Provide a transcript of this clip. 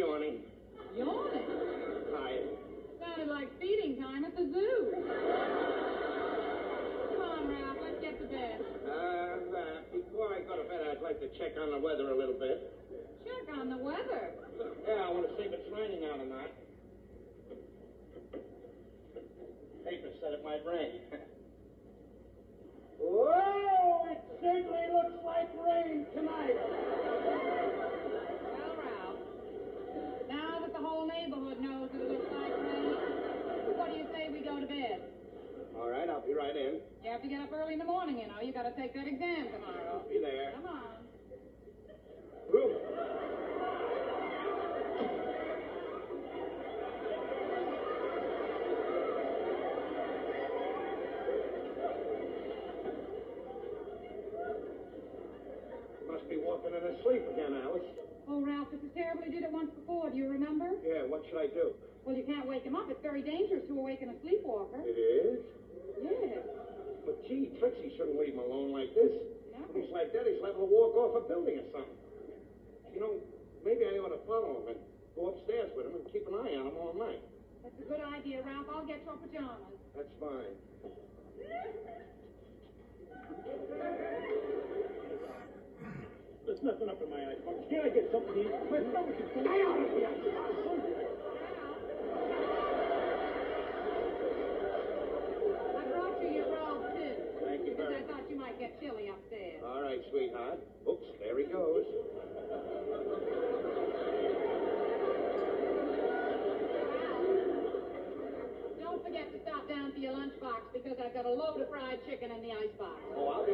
yawning. Yawning? Tired. Sounded like feeding time at the zoo. Come on, Ralph, let's get to bed. Uh, uh, before I go to bed, I'd like to check on the weather a little bit. Check on the weather? Yeah, I want to see if it's raining out or not. Paper set up my brain. Right, I'll be right in. You have to get up early in the morning, you know. You got to take that exam tomorrow. I'll be there. Come on. Ooh. Must be walking in her sleep again, Alice. Oh, Ralph, this is terrible. He did it once before. Do you remember? Yeah, what should I do? Well, you can't wake him up. It's very dangerous to awaken a sleepwalker. It is? Yes. But gee, Trixie shouldn't leave him alone like this. No. When he's like that, he's liable to walk off a building or something. You know, maybe I ought to follow him and go upstairs with him and keep an eye on him all night. That's a good idea, Ralph. I'll get your pajamas. That's fine. There's nothing up in my icebox. Can't I get something to eat? My stomach is full. Out of here. I brought you your too. Thank you Because I thought you might get chilly upstairs. All right, sweetheart. Oops, there he goes. Don't forget to stop down for your lunchbox because I've got a load of fried chicken in the icebox. Oh,